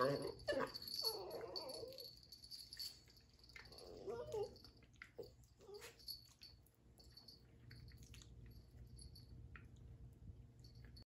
Um,